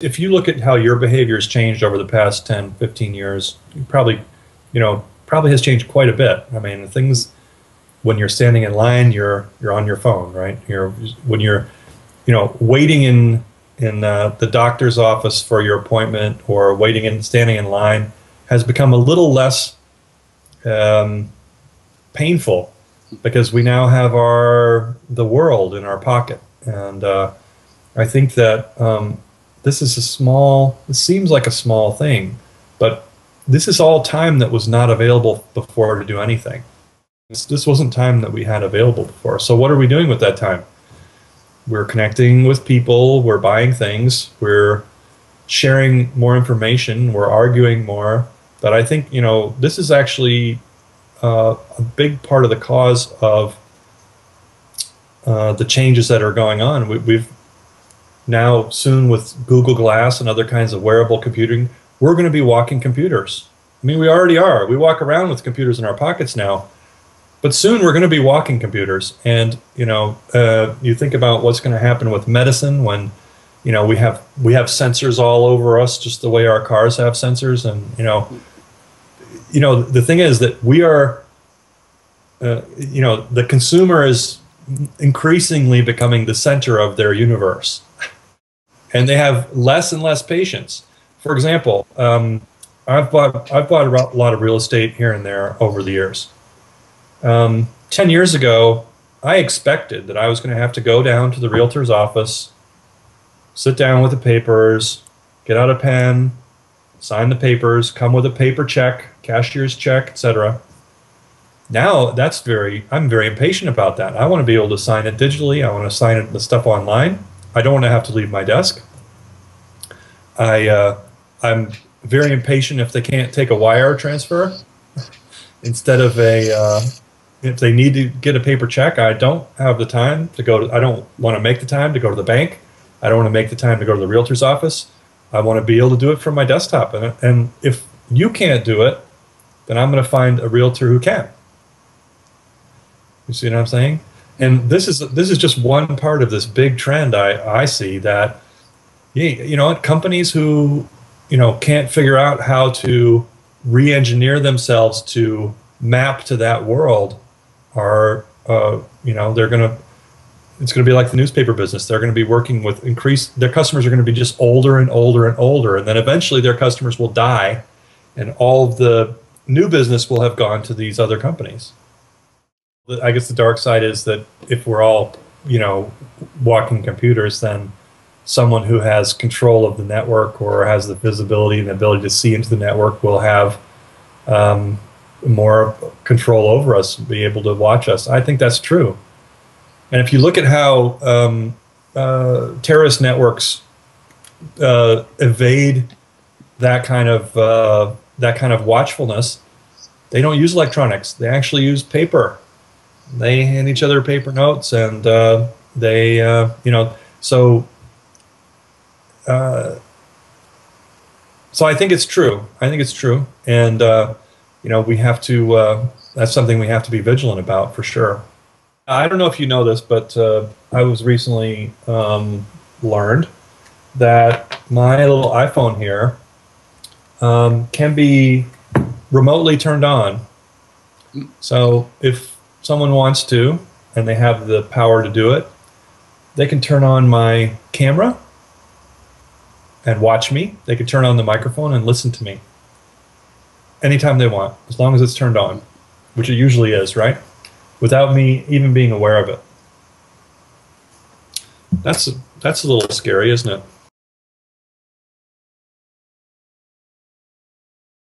if you look at how your behavior has changed over the past 10, 15 years, you probably, you know, probably has changed quite a bit. I mean, things when you're standing in line, you're you're on your phone, right? You're when you're, you know, waiting in in uh, the doctor's office for your appointment or waiting and standing in line has become a little less um, painful because we now have our the world in our pocket, and uh, I think that um, this is a small. It seems like a small thing, but this is all time that was not available before to do anything. This, this wasn't time that we had available before. So what are we doing with that time? We're connecting with people. We're buying things. We're sharing more information. We're arguing more. But I think you know this is actually uh, a big part of the cause of uh, the changes that are going on. We, we've now soon with Google Glass and other kinds of wearable computing, we're going to be walking computers. I mean, we already are. We walk around with computers in our pockets now, but soon we're going to be walking computers. And you know, uh, you think about what's going to happen with medicine when, you know, we have we have sensors all over us, just the way our cars have sensors, and you know, you know, the thing is that we are, uh, you know, the consumer is increasingly becoming the center of their universe and they have less and less patience. For example, um, I've bought I've bought a lot of real estate here and there over the years. Um, Ten years ago, I expected that I was going to have to go down to the realtor's office, sit down with the papers, get out a pen, sign the papers, come with a paper check, cashier's check, etc. Now that's very I'm very impatient about that. I want to be able to sign it digitally. I want to sign it the stuff online. I don't want to have to leave my desk. I uh, I'm very impatient if they can't take a wire transfer instead of a uh, if they need to get a paper check. I don't have the time to go to. I don't want to make the time to go to the bank. I don't want to make the time to go to the realtor's office. I want to be able to do it from my desktop. And and if you can't do it, then I'm going to find a realtor who can. You see what I'm saying? And this is this is just one part of this big trend I, I see that you know companies who you know can't figure out how to re-engineer themselves to map to that world are uh, you know they're gonna it's going to be like the newspaper business. They're going to be working with increased their customers are going to be just older and older and older. And then eventually their customers will die and all of the new business will have gone to these other companies I guess the dark side is that if we're all, you know, walking computers, then someone who has control of the network or has the visibility and the ability to see into the network will have um, more control over us, be able to watch us. I think that's true. And if you look at how um, uh, terrorist networks uh, evade that kind of uh, that kind of watchfulness, they don't use electronics. They actually use paper they hand each other paper notes and uh, they uh, you know so uh, so I think it's true. I think it's true, and uh, you know we have to. Uh, that's something we have to be vigilant about for sure. I don't know if you know this, but uh, I was recently um, learned that my little iPhone here um, can be remotely turned on. So if someone wants to and they have the power to do it, they can turn on my camera and watch me. They can turn on the microphone and listen to me anytime they want, as long as it's turned on, which it usually is, right? Without me even being aware of it. That's that's a little scary, isn't it?